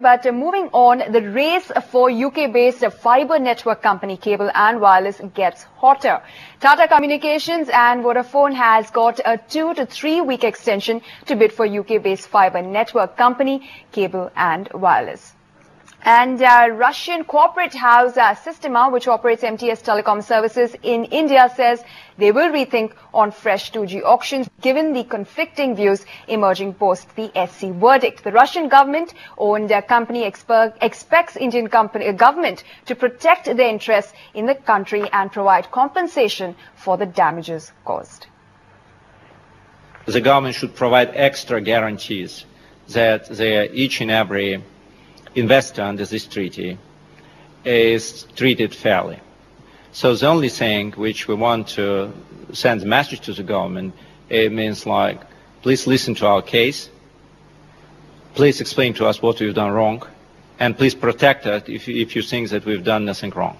But uh, moving on, the race for UK-based fiber network company Cable and Wireless gets hotter. Tata Communications and Vodafone has got a two to three week extension to bid for UK-based fiber network company Cable and Wireless. And uh, Russian corporate house uh, Sistema, which operates MTS telecom services in India, says they will rethink on fresh 2G auctions given the conflicting views emerging post the SC verdict. The Russian government-owned uh, company expects Indian company, uh, government to protect their interests in the country and provide compensation for the damages caused. The government should provide extra guarantees that each and every investor under this treaty is treated fairly. So the only thing which we want to send a message to the government, it means like, please listen to our case, please explain to us what we've done wrong, and please protect us if, if you think that we've done nothing wrong.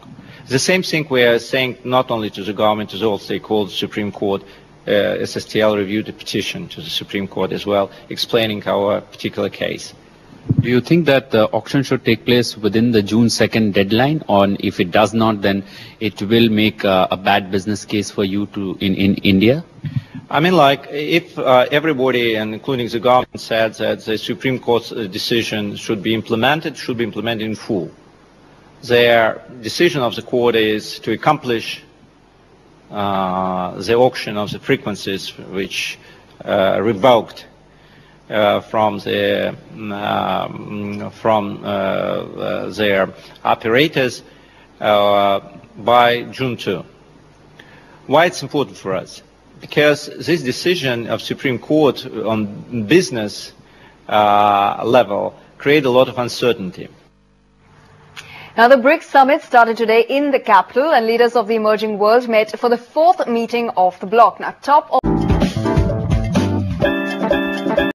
The same thing we are saying not only to the government, to all stakeholders, Supreme Court, uh, SSTL reviewed the petition to the Supreme Court as well, explaining our particular case. Do you think that the auction should take place within the June 2nd deadline, or if it does not, then it will make uh, a bad business case for you to in, in India? I mean, like, if uh, everybody, and including the government, said that the Supreme Court's uh, decision should be implemented, should be implemented in full. Their decision of the court is to accomplish uh, the auction of the frequencies which uh, revoked from the um, from uh, uh, their operators by June 2. Why it's important for us? Because this decision of Supreme Court on business level create a lot of uncertainty. Now, the BRICS summit started today in the capital and leaders of the emerging world met for the fourth meeting of the bloc. Now, top